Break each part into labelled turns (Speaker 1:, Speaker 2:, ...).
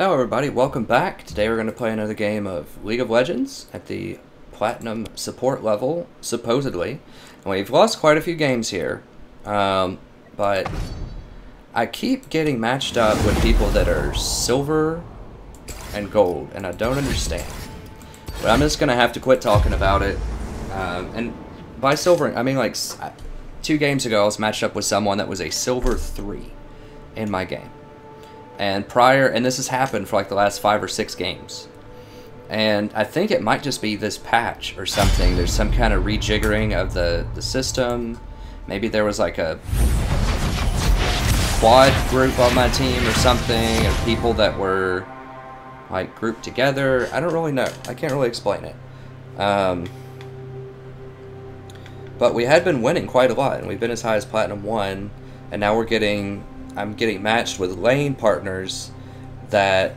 Speaker 1: Hello everybody, welcome back. Today we're going to play another game of League of Legends at the Platinum support level, supposedly. And we've lost quite a few games here, um, but I keep getting matched up with people that are silver and gold, and I don't understand. But I'm just going to have to quit talking about it. Um, and by silver, I mean like two games ago I was matched up with someone that was a silver 3 in my game and prior and this has happened for like the last five or six games. And i think it might just be this patch or something. There's some kind of rejiggering of the the system. Maybe there was like a quad group on my team or something of people that were like grouped together. I don't really know. I can't really explain it. Um, but we had been winning quite a lot and we've been as high as platinum 1 and now we're getting I'm getting matched with lane partners that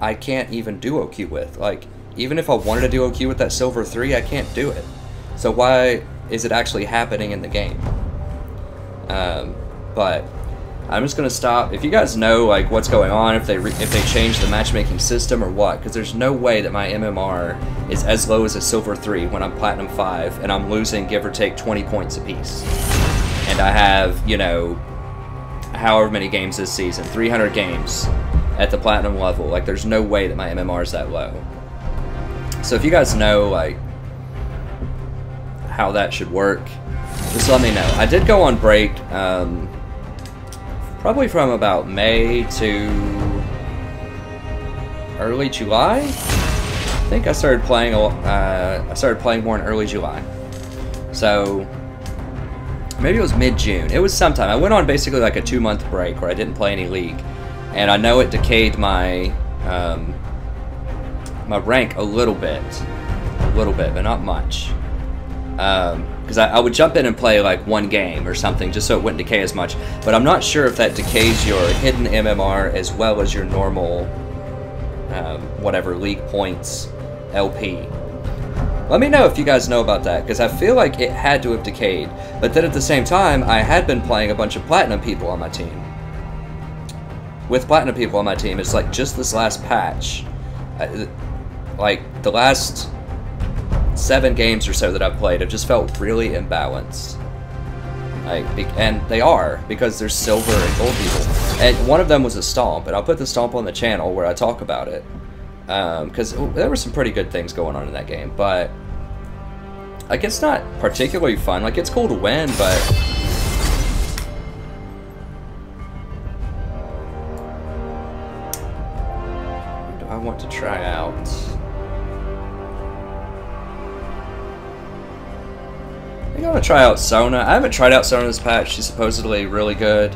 Speaker 1: I can't even duo queue with. Like, even if I wanted to duo queue with that silver 3, I can't do it. So why is it actually happening in the game? Um, but I'm just gonna stop. If you guys know like what's going on, if they if they change the matchmaking system or what, because there's no way that my MMR is as low as a silver three when I'm platinum five and I'm losing give or take 20 points apiece, and I have you know however many games this season, 300 games at the platinum level. Like, there's no way that my MMR is that low. So if you guys know, like, how that should work, just let me know. I did go on break, um, probably from about May to early July. I think I started playing. Uh, I started playing more in early July. So maybe it was mid-June. It was sometime. I went on basically like a two-month break where I didn't play any League, and I know it decayed my um, my rank a little bit, a little bit, but not much. Because um, I, I, would jump in and play like one game or something just so it wouldn't decay as much. But I'm not sure if that decays your hidden MMR as well as your normal um, whatever League points LP. Let me know if you guys know about that, because I feel like it had to have decayed. But then at the same time, I had been playing a bunch of Platinum people on my team. With Platinum people on my team, it's like just this last patch. Uh, like, the last seven games or so that I've played have just felt really imbalanced. Like, and they are, because there's silver and gold people. And one of them was a stomp, and I'll put the stomp on the channel where I talk about it because um, there were some pretty good things going on in that game, but like it's not particularly fun. Like it's cool to win, but do I want to try out? I think I want to try out Sona. I haven't tried out Sona this patch. She's supposedly really good.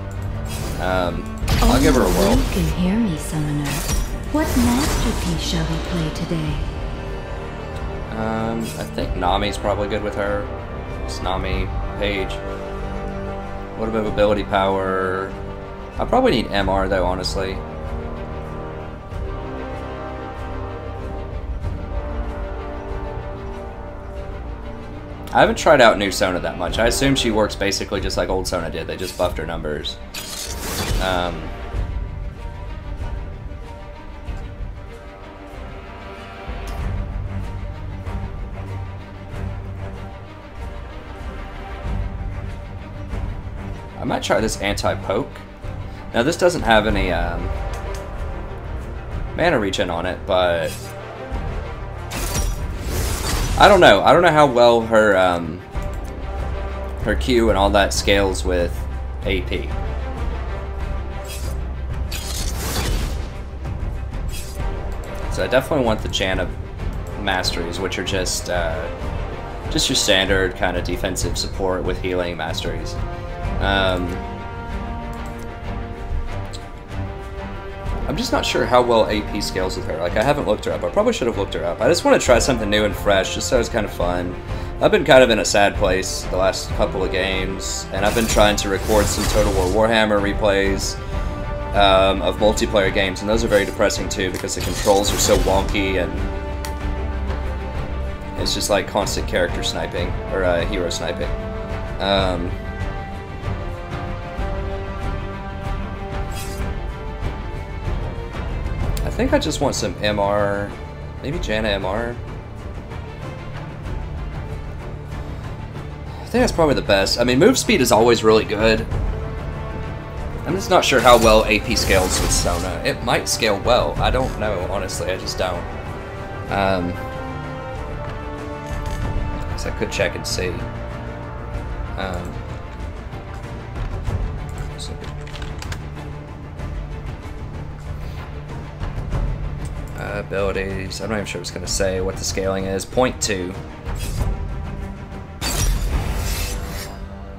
Speaker 1: Um, I'll give her a whirl.
Speaker 2: You can hear me, Sona. What masterpiece shall we play today?
Speaker 1: Um, I think Nami's probably good with her. It's Nami, Paige. What about ability power. I probably need MR though, honestly. I haven't tried out new Sona that much. I assume she works basically just like old Sona did. They just buffed her numbers. Um, might try this anti-poke. Now this doesn't have any um, mana regen on it, but I don't know. I don't know how well her um, her Q and all that scales with AP. So I definitely want the Janna masteries, which are just uh, just your standard kind of defensive support with healing masteries. Um, I'm just not sure how well AP scales with her. Like, I haven't looked her up. I probably should have looked her up. I just want to try something new and fresh, just so it's kind of fun. I've been kind of in a sad place the last couple of games, and I've been trying to record some Total War Warhammer replays um, of multiplayer games, and those are very depressing too, because the controls are so wonky, and it's just like constant character sniping, or uh, hero sniping. Um, think I just want some MR, maybe Janna MR. I think that's probably the best. I mean, move speed is always really good. I'm just not sure how well AP scales with Sona. It might scale well. I don't know, honestly. I just don't. Um, so I could check and see. Um, abilities. I'm not even sure what's going to say what the scaling is. Point two.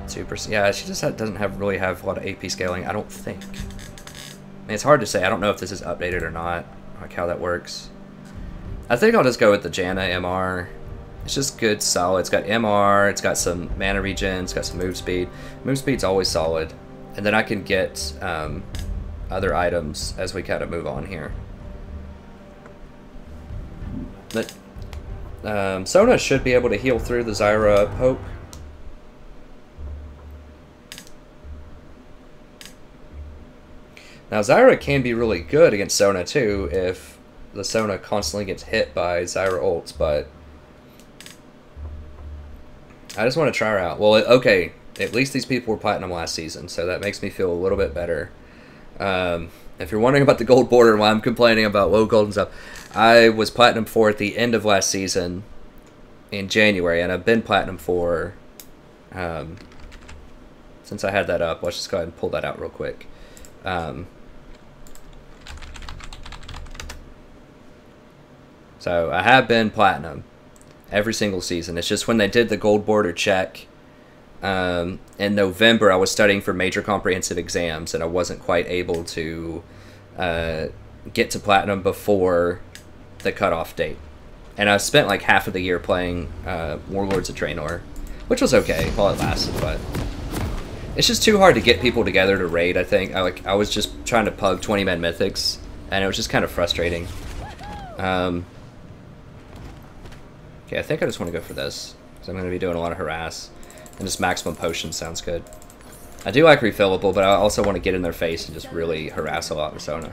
Speaker 1: Two percent. Yeah, she just doesn't have really have a lot of AP scaling. I don't think. I mean, it's hard to say. I don't know if this is updated or not, like how that works. I think I'll just go with the Janna MR. It's just good, solid. It's got MR. It's got some mana regen. It's got some move speed. Move speed's always solid, and then I can get um, other items as we kind of move on here. But um, Sona should be able to heal through the Zyra poke. Now Zyra can be really good against Sona too if the Sona constantly gets hit by Zyra ults, but I just want to try her out. Well, okay, at least these people were platinum last season, so that makes me feel a little bit better. Um, if you're wondering about the gold border and why I'm complaining about low gold and stuff, I was platinum four at the end of last season in January, and I've been platinum four um, since I had that up. Let's just go ahead and pull that out real quick. Um, so I have been platinum every single season. It's just when they did the gold border check um, in November, I was studying for major comprehensive exams, and I wasn't quite able to uh, get to platinum before the cutoff date. And I spent like half of the year playing uh, Warlords of Draenor, which was okay while it lasted, but it's just too hard to get people together to raid. I think I like I was just trying to pug twenty man mythics, and it was just kind of frustrating. Um, okay, I think I just want to go for this because I'm going to be doing a lot of harass, and just maximum potion sounds good. I do like refillable, but I also want to get in their face and just really harass a lot with Sona.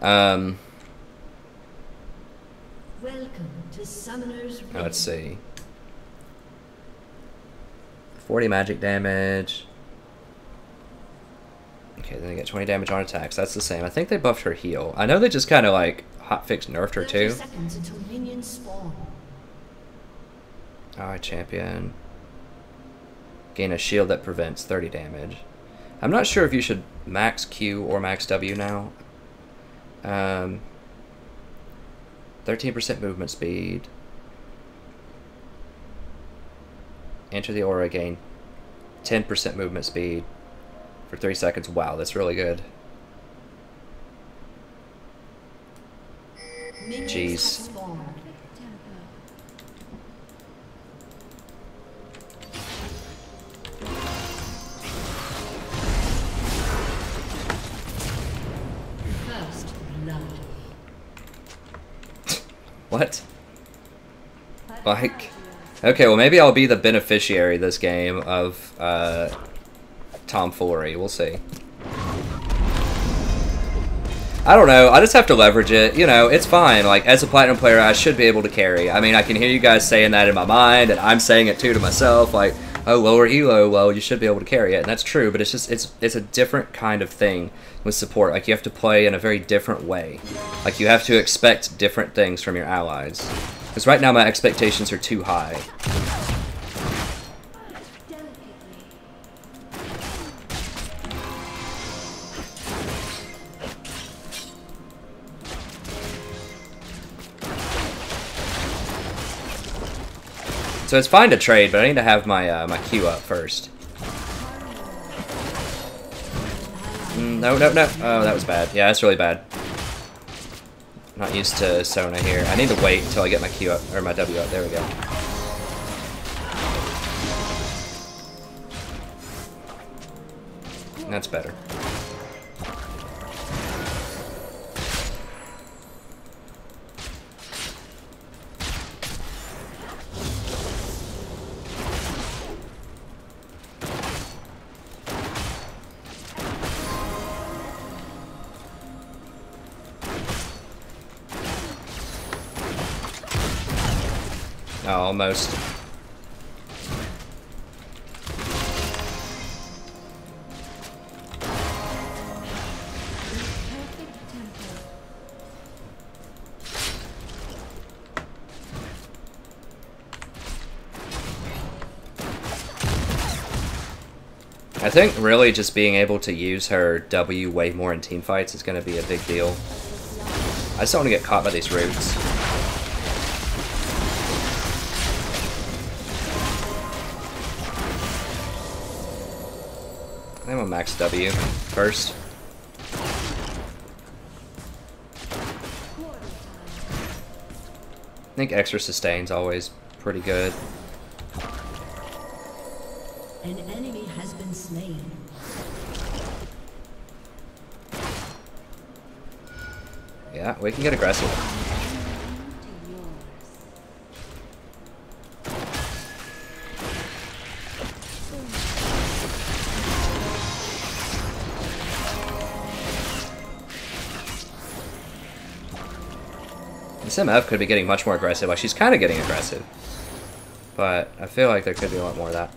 Speaker 1: Um,
Speaker 3: Welcome to Summoner's
Speaker 1: let's see. 40 magic damage. Okay, then they get 20 damage on attacks. That's the same. I think they buffed her heal. I know they just kind of like hotfix nerfed her too.
Speaker 3: seconds until minions spawn.
Speaker 1: Alright, champion. Gain a shield that prevents 30 damage. I'm not sure if you should max Q or max W now. Um, 13% movement speed. Enter the aura, again. 10% movement speed for 3 seconds. Wow, that's really good. Jeez. What? Like, okay, well maybe I'll be the beneficiary this game of uh, tomfoolery. We'll see. I don't know. I just have to leverage it. You know, it's fine. Like as a platinum player, I should be able to carry. I mean, I can hear you guys saying that in my mind, and I'm saying it too to myself. Like, oh, lower elo, well, you should be able to carry it, and that's true. But it's just it's it's a different kind of thing with support. Like you have to play in a very different way. Like you have to expect different things from your allies. Because right now my expectations are too high. So it's fine to trade, but I need to have my uh, my Q up first. Mm, no, no, no. Oh, that was bad. Yeah, that's really bad. Not used to Sona here. I need to wait until I get my Q up, or my W up. There we go. That's better. I think really just being able to use her W way more in team fights is going to be a big deal. I just don't want to get caught by these roots. I'm a max W first. I think extra sustain's always pretty good. We can get aggressive. This MF could be getting much more aggressive. Like, she's kind of getting aggressive. But I feel like there could be a lot more of that.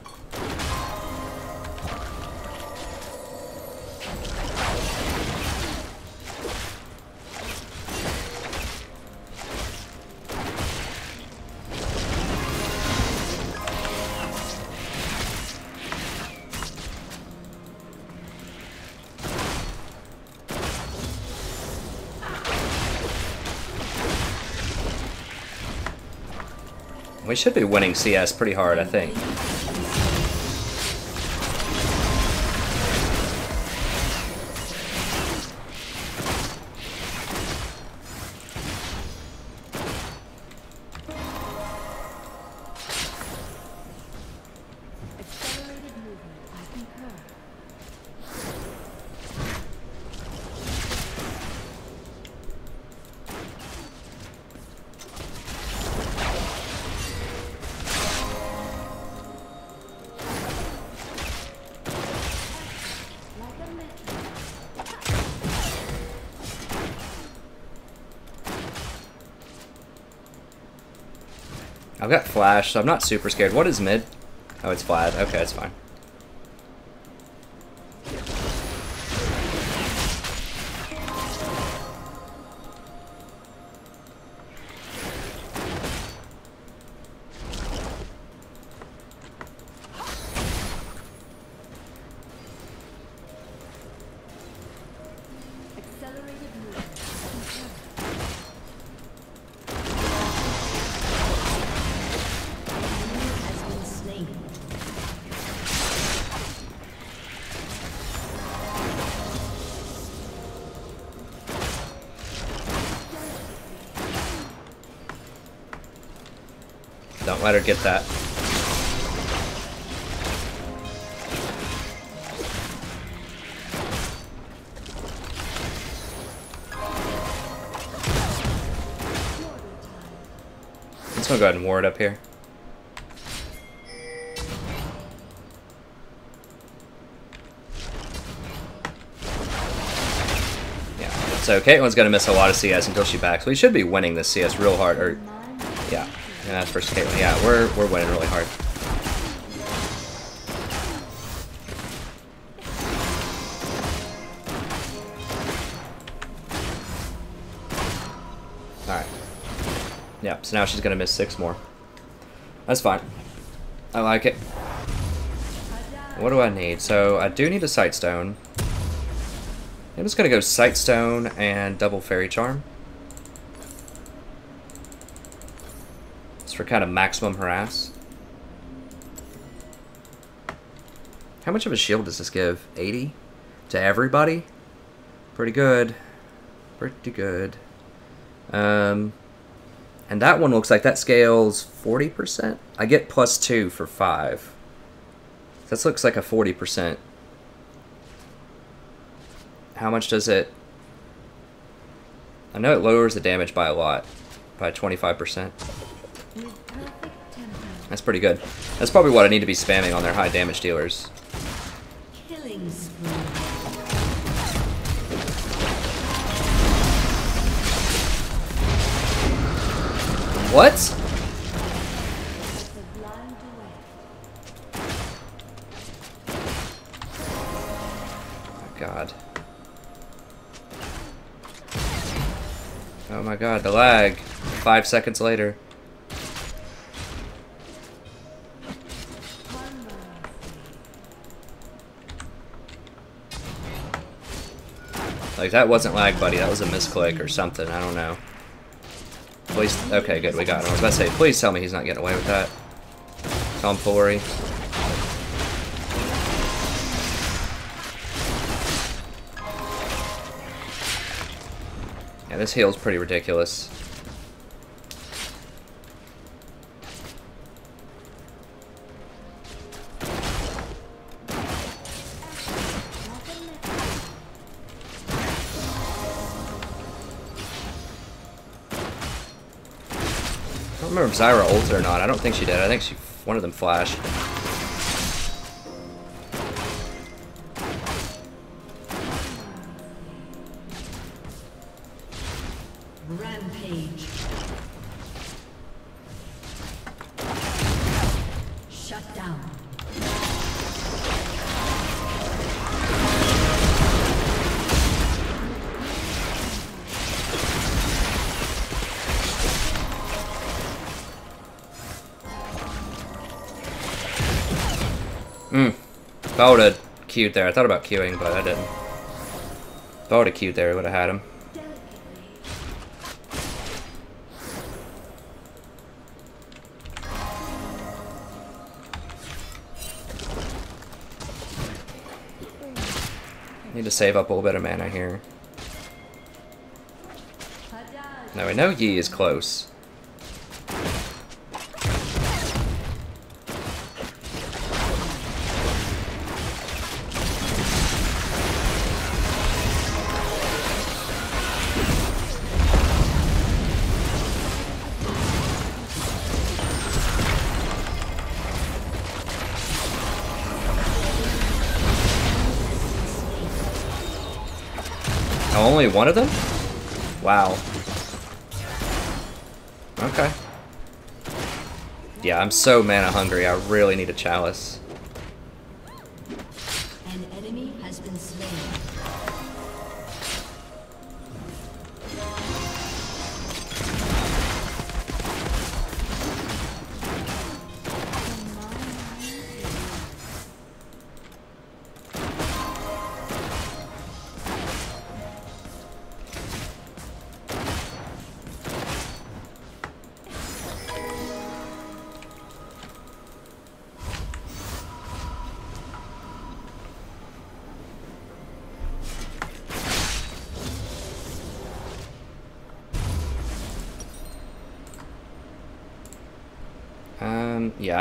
Speaker 1: We should be winning CS pretty hard, I think. Got flash, so I'm not super scared. What is mid? Oh, it's Vlad. Okay, it's fine. Don't let her get that. Let's go ahead and ward up here. Yeah. So Caitlyn's gonna miss a lot of CS until she backs. We should be winning this CS real hard. Or yeah, and that's versus Caitlyn. Yeah, we're we're winning really hard. Alright. Yeah, so now she's gonna miss six more. That's fine. I like it. What do I need? So I do need a sight stone. I'm just gonna go sight stone and double fairy charm. It's for kind of maximum harass. How much of a shield does this give? 80? To everybody? Pretty good. Pretty good. Um, and that one looks like that scales 40%. I get plus 2 for 5. This looks like a 40%. How much does it... I know it lowers the damage by a lot. By 25%. That's pretty good. That's probably what I need to be spamming on their high damage dealers. What? God. Oh my god, the lag. Five seconds later. Like, that wasn't lag, buddy. That was a misclick or something. I don't know. Please. Okay, good. We got him. I was about to say, please tell me he's not getting away with that. Tomfoolery. Yeah, this heal's pretty ridiculous. Remember if Zyra ulted or not. I don't think she did. I think she one of them flashed. I would have queued there, I thought about queuing, but I didn't. If I would have queued there, I would have had him. Need to save up a little bit of mana here. Now I know Yi is close. Only one of them? Wow. Okay. Yeah, I'm so mana hungry. I really need a chalice.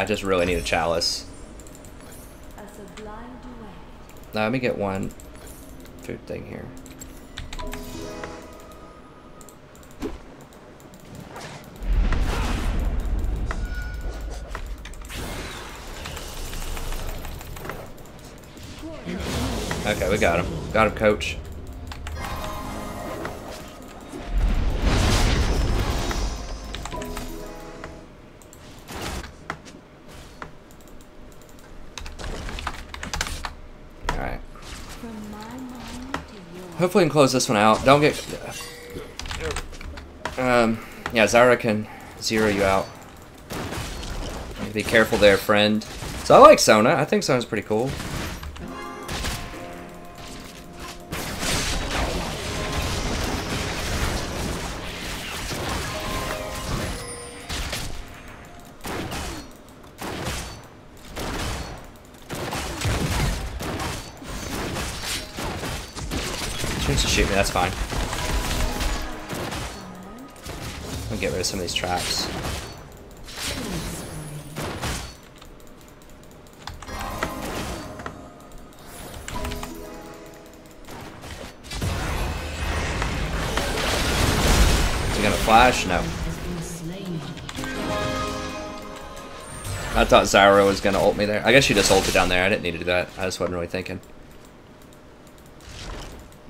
Speaker 1: I just really need a chalice.
Speaker 2: A.
Speaker 1: Now, let me get one food thing here. Okay, we got him. Got him, coach. Hopefully, we can close this one out. Don't get. Um, yeah, Zyra can zero you out. Be careful there, friend. So I like Sona. I think Sona's pretty cool. Gonna flash? No. I thought Zyra was gonna ult me there. I guess she just ulted down there. I didn't need to do that. I just wasn't really thinking.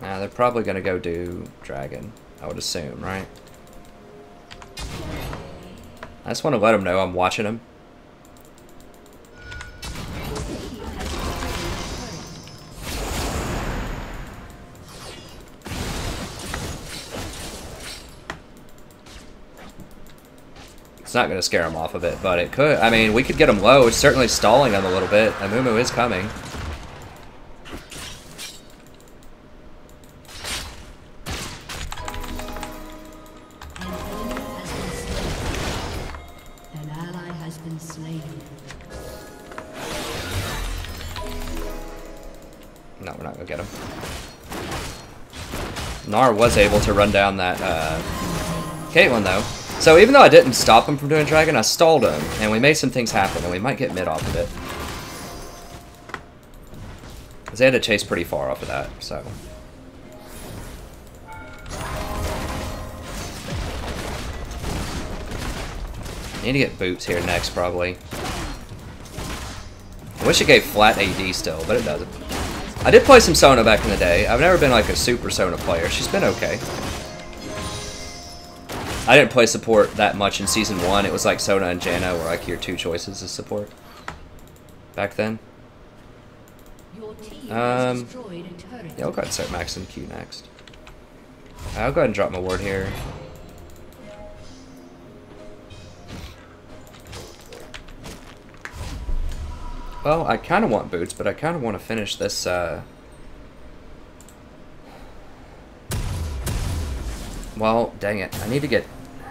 Speaker 1: Nah, they're probably gonna go do Dragon. I would assume, right? I just want to let them know I'm watching them. It's not going to scare him off of it, but it could. I mean, we could get him low. It's certainly stalling him a little bit. Amumu is coming.
Speaker 3: An enemy has been slain. An ally has been slain.
Speaker 1: No, we're not going to get him. Gnar was able to run down that uh, Caitlyn, though. So even though I didn't stop him from doing Dragon, I stalled him, and we made some things happen, and we might get mid off of it. Because they had to chase pretty far off of that, so... Need to get boots here next, probably. I wish it gave flat AD still, but it doesn't. I did play some Sona back in the day. I've never been like a super Sona player. She's been okay. I didn't play support that much in Season 1. It was like Sona and Janna were like your two choices as support. Back then. Um,
Speaker 3: has destroyed a turret.
Speaker 1: Yeah, I'll go ahead and start maxing Q next. I'll go ahead and drop my ward here. Well, I kind of want boots, but I kind of want to finish this, uh... Well, dang it. I need to get...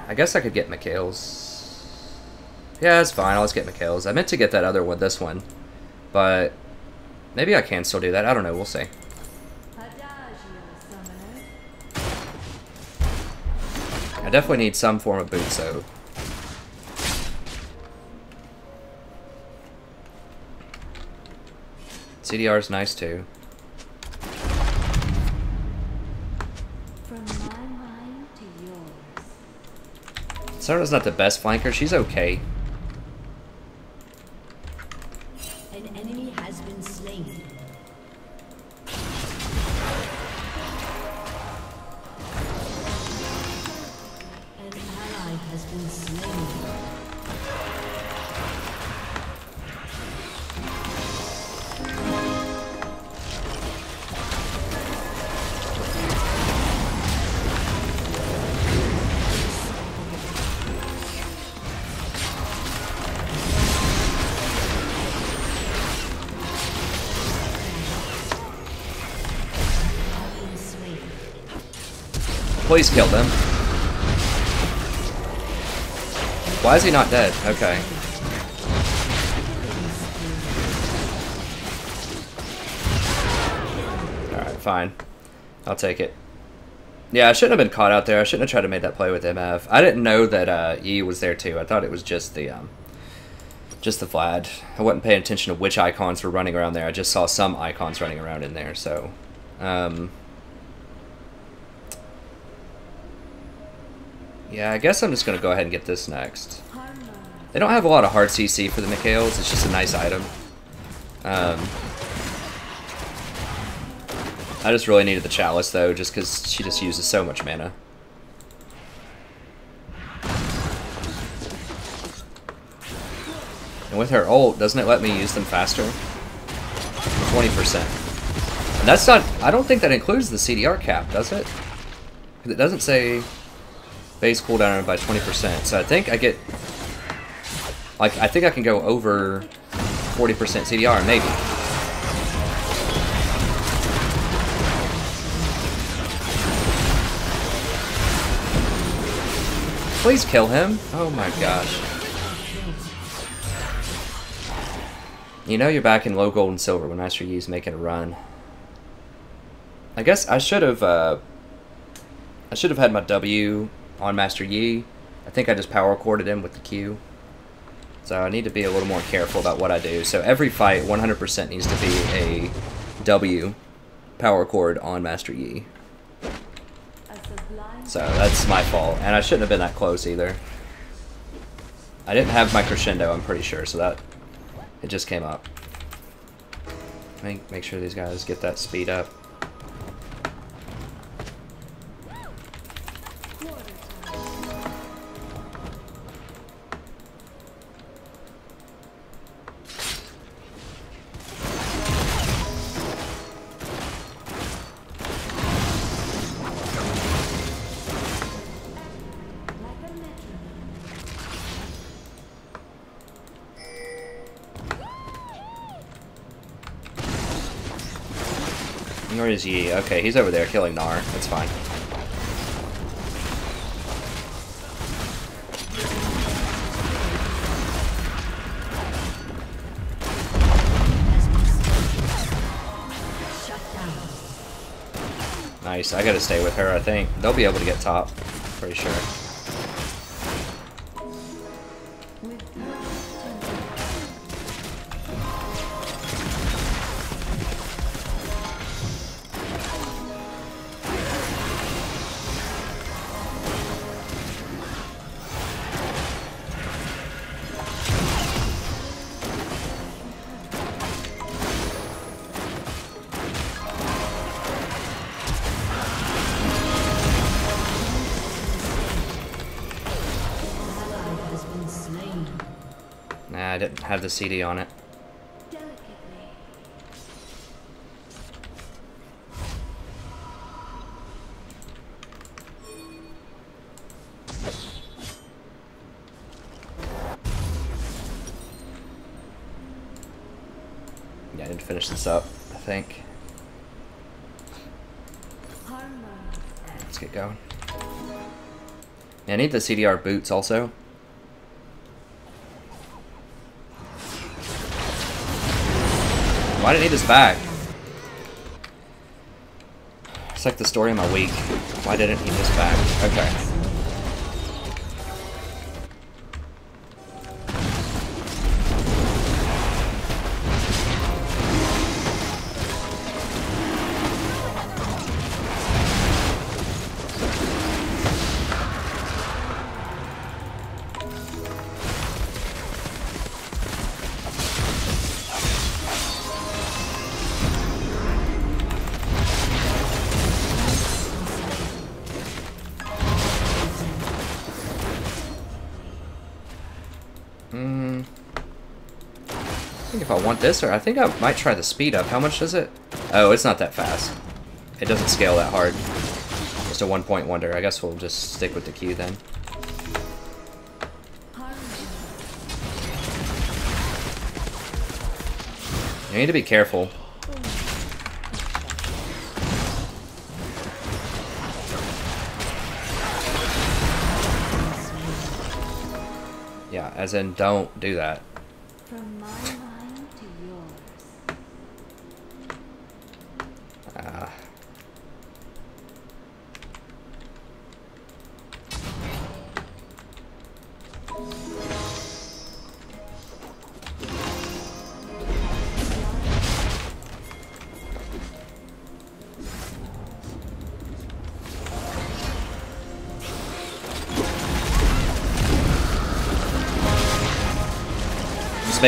Speaker 1: I guess I could get Mikael's... Yeah, it's fine. I'll just get Mikael's. I meant to get that other one, this one. But... Maybe I can still do that. I don't know. We'll see. I definitely need some form of boot, so... CDR is nice too. Sona's not the best flanker. She's okay.
Speaker 3: An enemy has been slain.
Speaker 1: Please kill them. Why is he not dead? Okay. Alright, fine. I'll take it. Yeah, I shouldn't have been caught out there. I shouldn't have tried to make that play with MF. I didn't know that uh, E was there too. I thought it was just the um, just the Vlad. I wasn't paying attention to which icons were running around there. I just saw some icons running around in there. So, um, yeah, I guess I'm just gonna go ahead and get this next. They don't have a lot of hard CC for the Mikaels. It's just a nice item. Um, I just really needed the Chalice, though, just because she just uses so much mana. And with her ult, doesn't it let me use them faster? 20%. And that's not... I don't think that includes the CDR cap, does it? 'Cause it doesn't say base cooldown by 20%. So I think I get... Like, I think I can go over 40% CDR, maybe. Please kill him. Oh my gosh. You know you're back in low gold and silver when Master Yi's making a run. I guess I should have, uh, I should have had my W on Master Yi. I think I just power chorded him with the Q. So I need to be a little more careful about what I do. So every fight, 100% needs to be a W power chord on Master Yi. So that's my fault. And I shouldn't have been that close either. I didn't have my crescendo, I'm pretty sure, so that it just came up. Make make sure these guys get that speed up. Where is Yi? Okay, he's over there killing Gnar. That's fine. Nice. I gotta stay with her, I think. They'll be able to get top. Pretty sure. Nah, I didn't have the CD on it. Yeah, I need to finish this up, I think. Let's get going. Yeah, I need the CDR boots also. Why did I need this back? It's like the story of my week. Why didn't he this back? Okay. This, or I think I might try the speed up. How much does it? Oh, it's not that fast. It doesn't scale that hard. Just a one point wonder. I guess we'll just stick with the Q then. You need to be careful. Yeah, as in don't do that.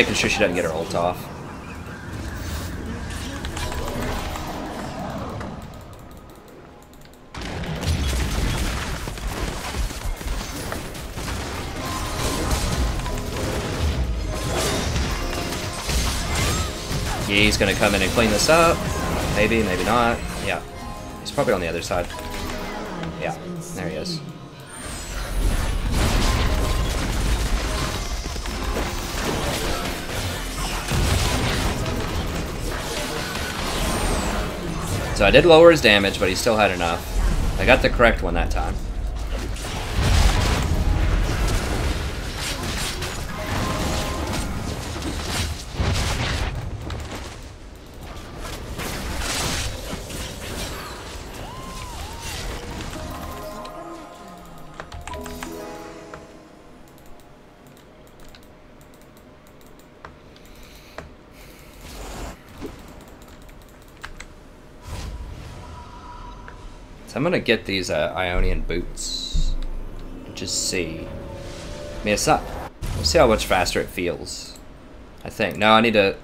Speaker 1: Making sure she doesn't get her ult off. He's gonna come in and clean this up. Maybe, maybe not. Yeah. He's probably on the other side. Yeah, there he is. So I did lower his damage, but he still had enough. I got the correct one that time. Get these uh, Ionian boots. Just see. It's not. Let's see how much faster it feels. I think. No, I need to.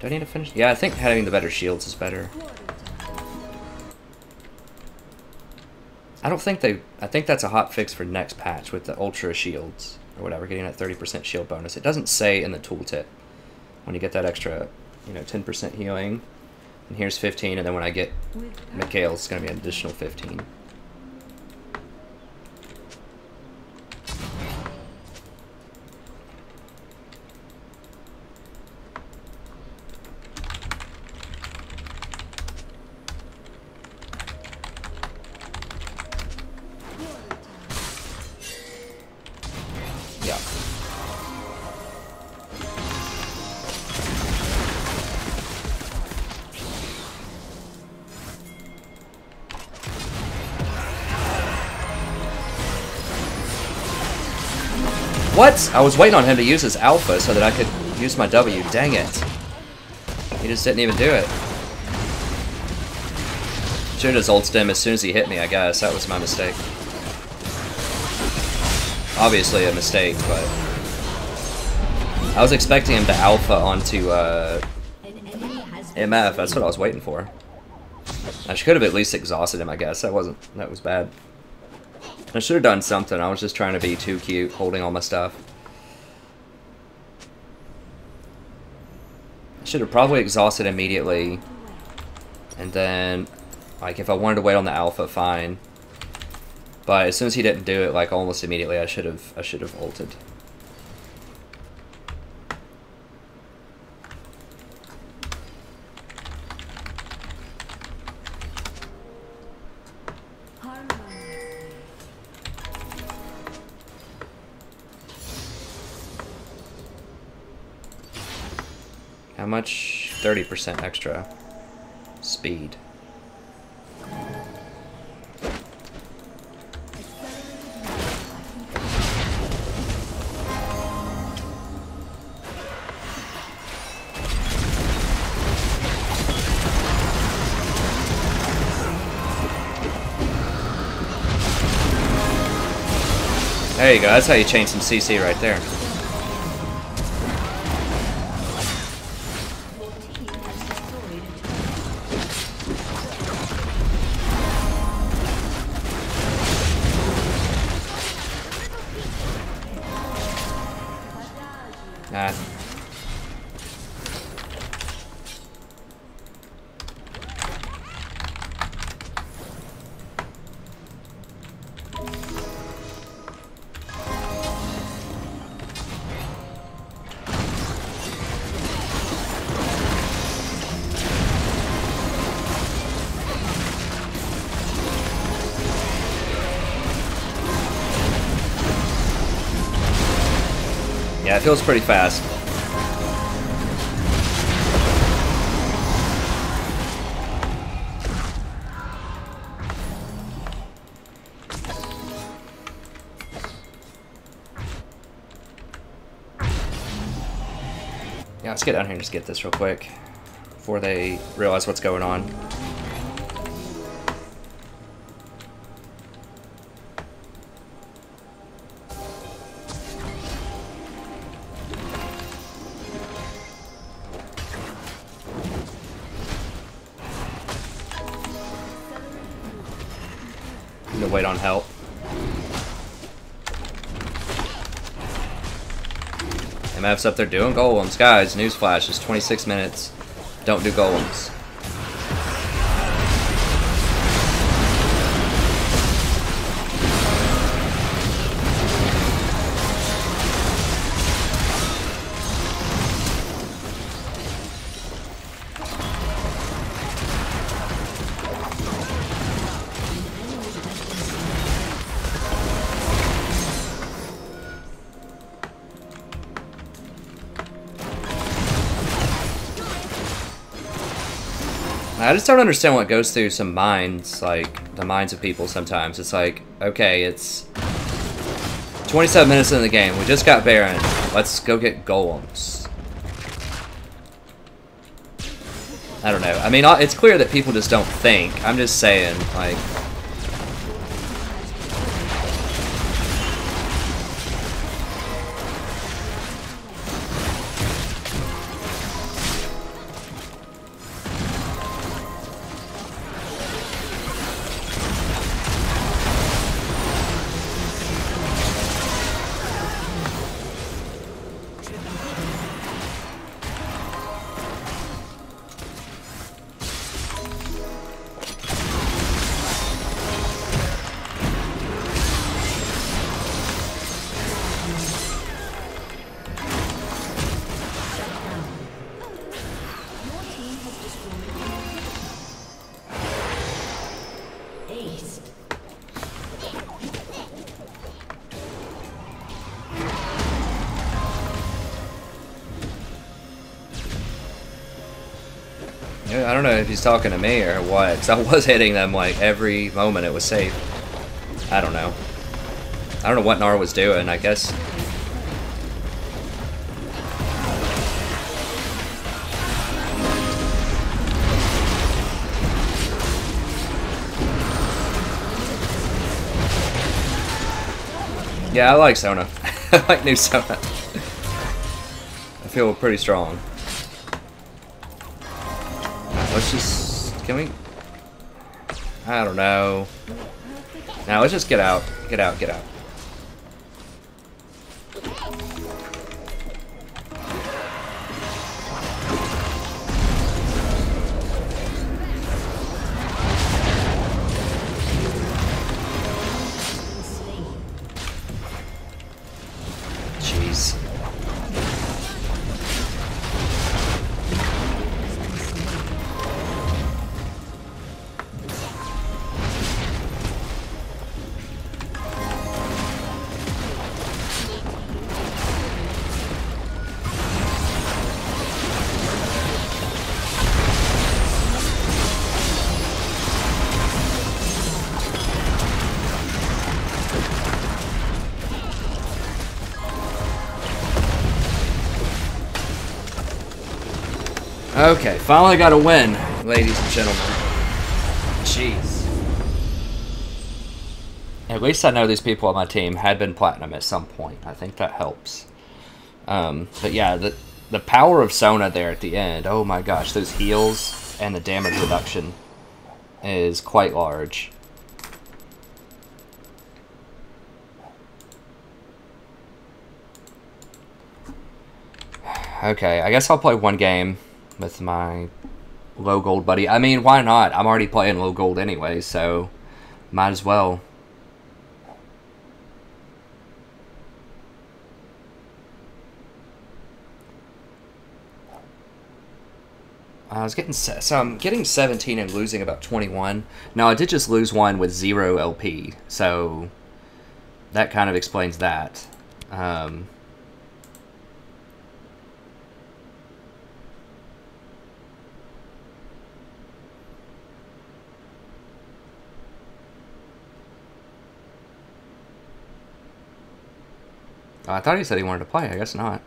Speaker 1: Do I need to finish? Yeah, I think having the better shields is better. I don't think they. I think that's a hot fix for next patch with the ultra shields or whatever, getting that 30% shield bonus. It doesn't say in the tooltip when you get that extra, you know, 10% healing. And here's 15, and then when I get Mikael's, it's gonna be an additional 15. What? I was waiting on him to use his alpha so that I could use my W. Dang it. He just didn't even do it. Should have ulted him as soon as he hit me, I guess. That was my mistake. Obviously a mistake, but... I was expecting him to alpha onto uh, MF. That's what I was waiting for. I should have at least exhausted him, I guess. That wasn't... That was bad. I should have done something. I was just trying to be too cute, holding all my stuff. I should have probably exhausted immediately. And then, like, if I wanted to wait on the alpha, fine. But as soon as he didn't do it, like, almost immediately, I should have, I should have ulted. How much? 30% extra speed. There you go, that's how you change some CC right there. Yeah, it feels pretty fast. Yeah, let's get down here and just get this real quick before they realize what's going on. MF's up there doing golems. Guys, newsflash, it's 26 minutes. Don't do golems. I just don't understand what goes through some minds, like, the minds of people sometimes. It's like, okay, it's 27 minutes in the game. We just got Baron. Let's go get golems. I don't know. I mean, it's clear that people just don't think. I'm just saying, like... I don't know if he's talking to me or what, because I was hitting them like every moment it was safe. I don't know. I don't know what Gnar was doing, I guess. Yeah, I like Sona. I like new Sona. I feel pretty strong. Can we... I don't know. Now let's just get out. Get out, get out. Okay, finally got a win, ladies and gentlemen. Jeez. At least I know these people on my team had been platinum at some point. I think that helps. Um, but yeah, the the power of Sona there at the end. Oh my gosh, those heals and the damage reduction is quite large. Okay, I guess I'll play one game with my low gold buddy. I mean, why not? I'm already playing low gold anyway, so might as well. I was getting so I'm getting 17 and losing about 21. Now I did just lose one with zero LP, so that kind of explains that. Um, I thought he said he wanted to play. I guess not.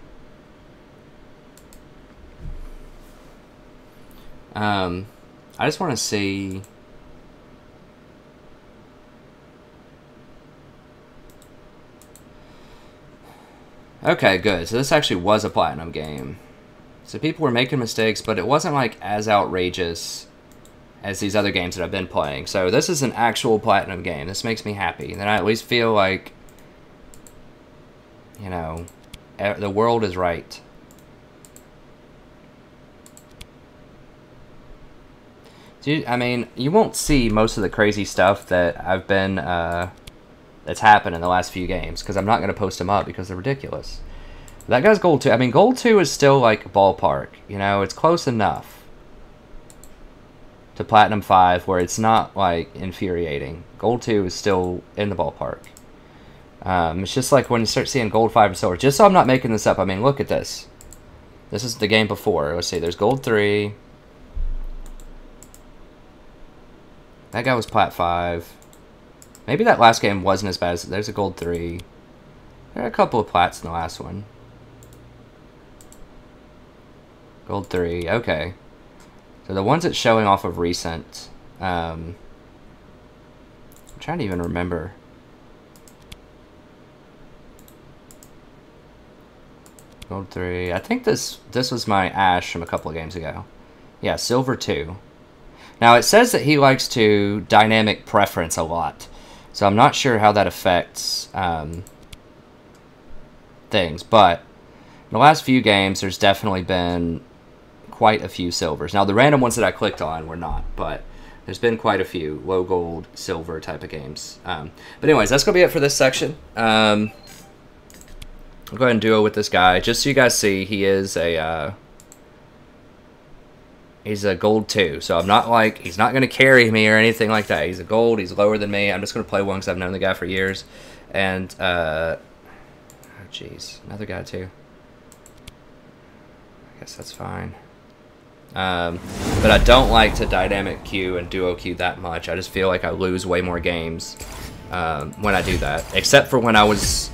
Speaker 1: Um, I just want to see. Okay, good. So this actually was a platinum game. So people were making mistakes, but it wasn't like as outrageous as these other games that I've been playing. So this is an actual platinum game. This makes me happy. Then I at least feel like you know, the world is right. I mean, you won't see most of the crazy stuff that I've been, uh, that's happened in the last few games, because I'm not going to post them up because they're ridiculous. That guy's gold 2. I mean, gold 2 is still, like, ballpark. You know, it's close enough to platinum 5 where it's not, like, infuriating. Gold 2 is still in the ballpark. Um, it's just like when you start seeing gold 5 and silver. Just so I'm not making this up, I mean, look at this. This is the game before. Let's see, there's gold 3. That guy was plat 5. Maybe that last game wasn't as bad as... There's a gold 3. There are a couple of plats in the last one. Gold 3, okay. So the ones that's showing off of recent... Um, I'm trying to even remember. Gold three. I think this this was my Ashe from a couple of games ago. Yeah, silver two. Now it says that he likes to dynamic preference a lot, so I'm not sure how that affects um, things. But in the last few games, there's definitely been quite a few silvers. Now the random ones that I clicked on were not, but there's been quite a few low gold, silver type of games. Um, but anyways, that's gonna be it for this section. Um, I'll go ahead and duo with this guy. Just so you guys see, he is a, uh, he's a gold 2. So I'm not like, he's not going to carry me or anything like that. He's a gold, he's lower than me. I'm just going to play one because I've known the guy for years. And, uh, oh jeez, another guy too. I guess that's fine. Um, but I don't like to dynamic queue and duo queue that much. I just feel like I lose way more games um, when I do that. Except for when I was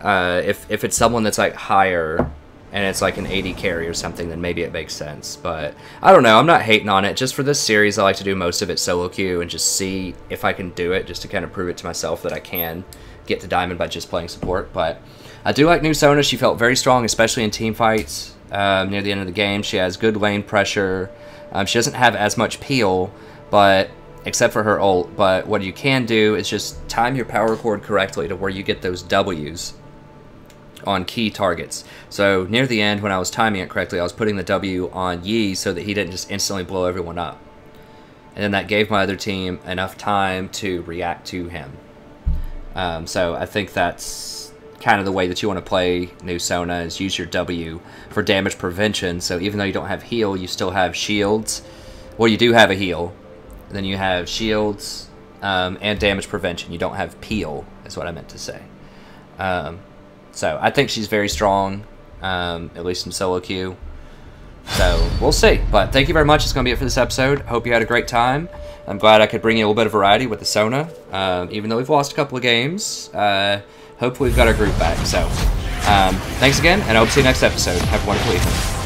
Speaker 1: uh, if if it's someone that's like higher and it's like an AD carry or something, then maybe it makes sense. But I don't know. I'm not hating on it. Just for this series, I like to do most of it solo queue and just see if I can do it, just to kind of prove it to myself that I can get to diamond by just playing support. But I do like new Sona. She felt very strong, especially in team fights um, near the end of the game. She has good lane pressure. Um, she doesn't have as much peel, but except for her ult. But what you can do is just time your power chord correctly to where you get those W's on key targets. So near the end, when I was timing it correctly, I was putting the W on Yi so that he didn't just instantly blow everyone up. And then that gave my other team enough time to react to him. Um, so I think that's kind of the way that you want to play New Sona is use your W for damage prevention. So even though you don't have heal, you still have shields. Well, you do have a heal. Then you have shields um, and damage prevention. You don't have peel, is what I meant to say. Um, so I think she's very strong, um, at least in solo queue. So we'll see. But thank you very much. It's going to be it for this episode. Hope you had a great time. I'm glad I could bring you a little bit of variety with the Sona. Um, even though we've lost a couple of games, uh, hopefully we've got our group back. So um, thanks again, and I hope to see you next episode. Have a wonderful evening.